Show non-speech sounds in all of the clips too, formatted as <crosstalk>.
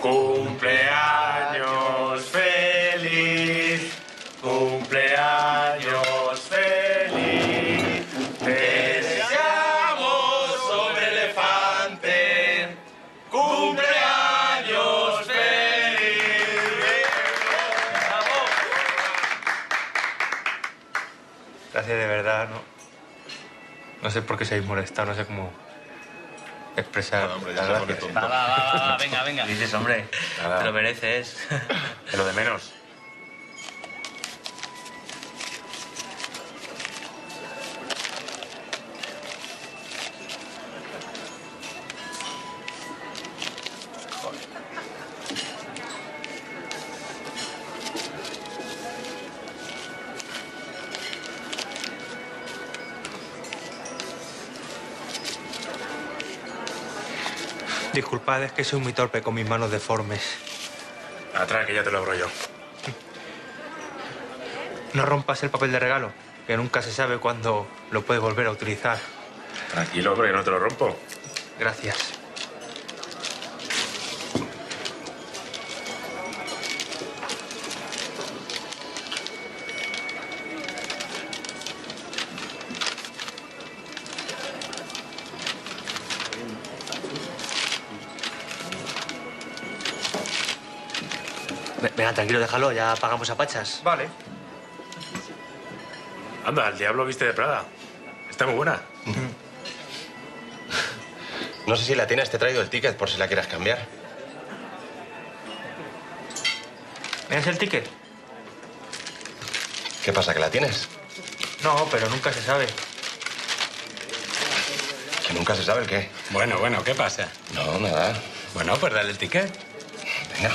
Cumpleaños feliz, cumpleaños feliz. Te deseamos sobre elefante. Cumpleaños feliz. Gracias de verdad, ¿no? No sé por qué se habéis molestado, no sé cómo expresar hombre, ya se. Va, va, va, venga, venga. Dices, hombre, Nada. te lo mereces. Es lo de menos. Disculpad, es que soy muy torpe con mis manos deformes. Atrás, que ya te lo abro yo. No rompas el papel de regalo, que nunca se sabe cuándo lo puedes volver a utilizar. Tranquilo, hombre, que no te lo rompo. Gracias. Venga, tranquilo, déjalo, ya pagamos a pachas. Vale. Anda, el diablo viste de Prada. Está muy buena. <laughs> No sé si la tienes, te he traído el ticket por si la quieres cambiar. ¿Me das el ticket? ¿Qué pasa, que la tienes? No, pero nunca se sabe. Que nunca se sabe el qué. Bueno, bueno, ¿qué pasa? No, nada. Bueno, pues dale el ticket. Venga.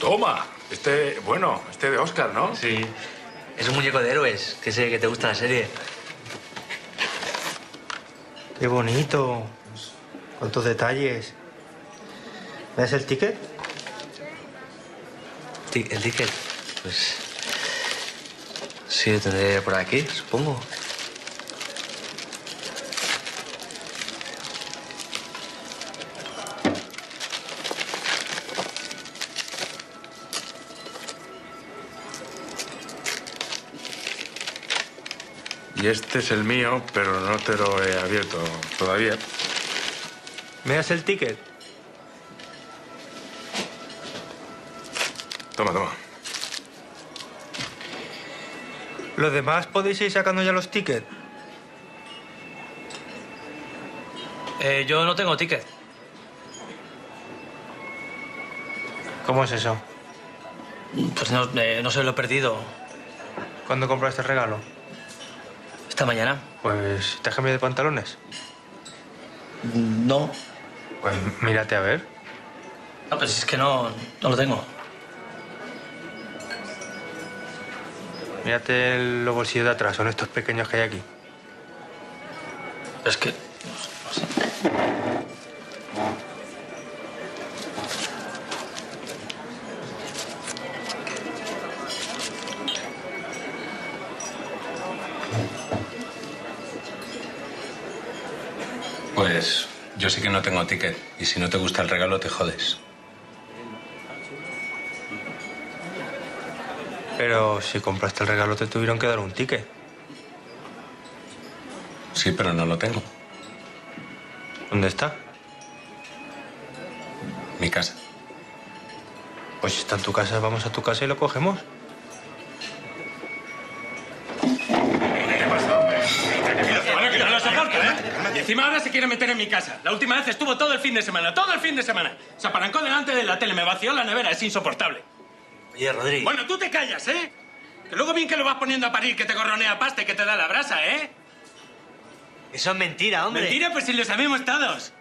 Toma. Este, bueno, este de Oscar, ¿no? Sí. Es un muñeco de héroes, que sé que te gusta la serie. Qué bonito. Cuántos detalles. ¿Me das el ticket? Ti- ¿El ticket? Pues... Sí, lo tendré por aquí, supongo. Y este es el mío, pero no te lo he abierto todavía. ¿Me das el ticket? Toma, toma. ¿Los demás podéis ir sacando ya los tickets? Eh, yo no tengo ticket. ¿Cómo es eso? Pues no, eh, no se lo he perdido. ¿Cuándo compraste el regalo? Esta mañana. Pues, ¿te has cambiado de pantalones? No. Pues mírate a ver. No, pues es que no, no lo tengo. Mírate los bolsillos de atrás, son estos pequeños que hay aquí. Es que... Yo sí que no tengo ticket. Y si no te gusta el regalo, te jodes. Pero si compraste el regalo te tuvieron que dar un ticket. Sí, pero no lo tengo. ¿Dónde está? Mi casa. Pues si está en tu casa, vamos a tu casa y lo cogemos. ¿Eh? Y encima ahora se quiere meter en mi casa. La última vez estuvo todo el fin de semana, todo el fin de semana. Se apalancó delante de la tele, me vació la nevera, es insoportable. Oye, Rodri. Bueno, tú te callas, ¿eh? Que luego bien que lo vas poniendo a parir, que te gorronea pasta y que te da la brasa, ¿eh? Eso es mentira, hombre. Mentira, pues si lo sabemos todos.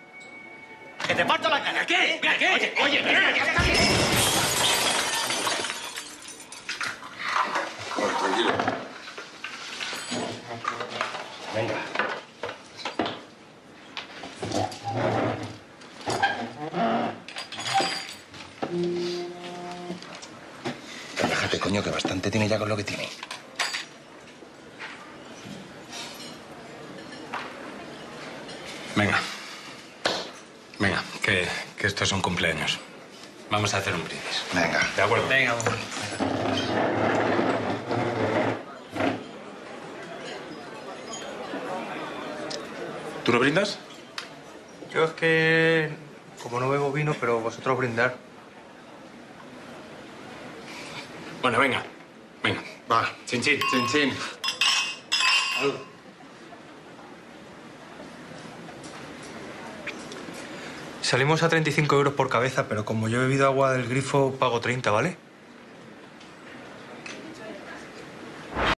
Que te parto la cara. ¿Qué? ¿Qué? ¿Qué? Oye, oye, ya coño, que bastante tiene ya con lo que tiene. Venga. Venga, que, que esto es un cumpleaños. Vamos a hacer un brindis. Venga. ¿De acuerdo? Venga, vamos. ¿Tú no brindas? Yo es que, como no bebo vino, pero vosotros brindar. Bueno, venga. Venga. Va. Chin, chin. Chin, chin. Salimos a 35 euros por cabeza, pero como yo he bebido agua del grifo, pago 30, ¿vale?